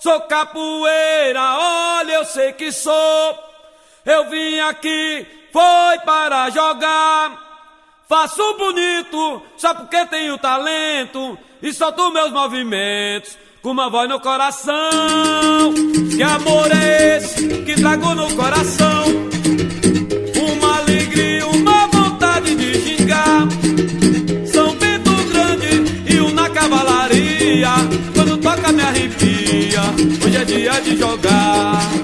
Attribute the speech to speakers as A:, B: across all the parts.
A: Sou capoeira, olha, eu sei que sou. Eu vim aqui, foi para jogar. Faço bonito, só porque tenho talento. E solto meus movimentos, com uma voz no coração. Que amor é esse que trago no coração? Uma alegria, uma vontade de gingar. São Bento Grande e o na cavalaria. Quando toca, me arrepia. Hoje é dia de jogar.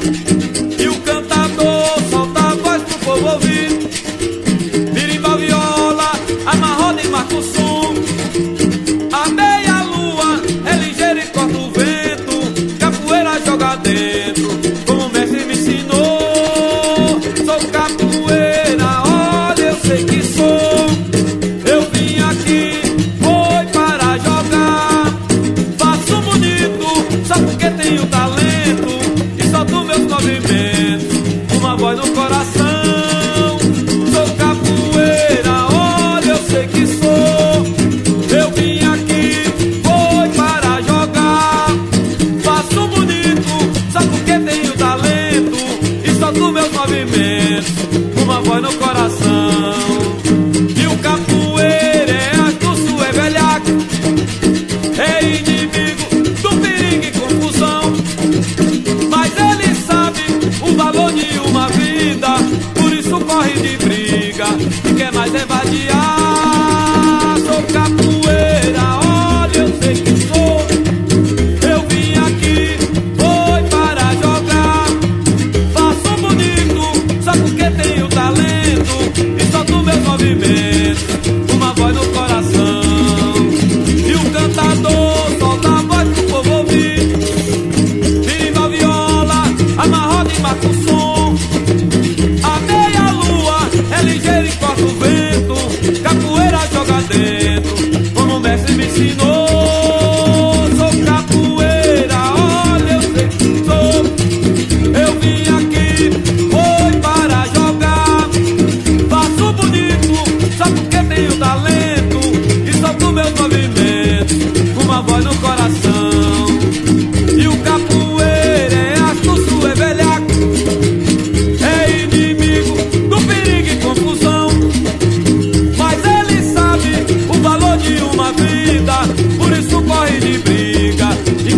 A: movimento, uma voz no coração.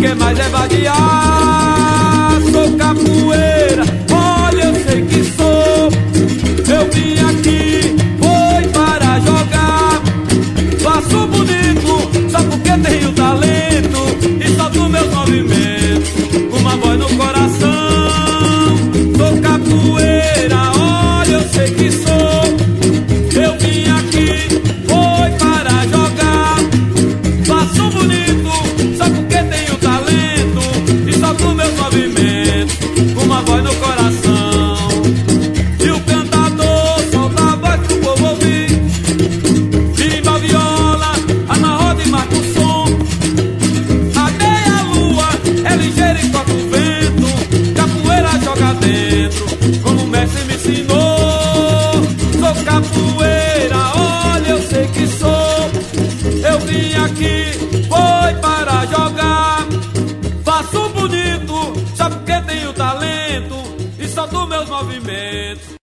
A: que mais é vadia me ensinou. Sou capoeira, olha, eu sei que sou. Eu vim aqui, foi para jogar. Faço bonito, só porque tenho talento. E solto meus movimentos.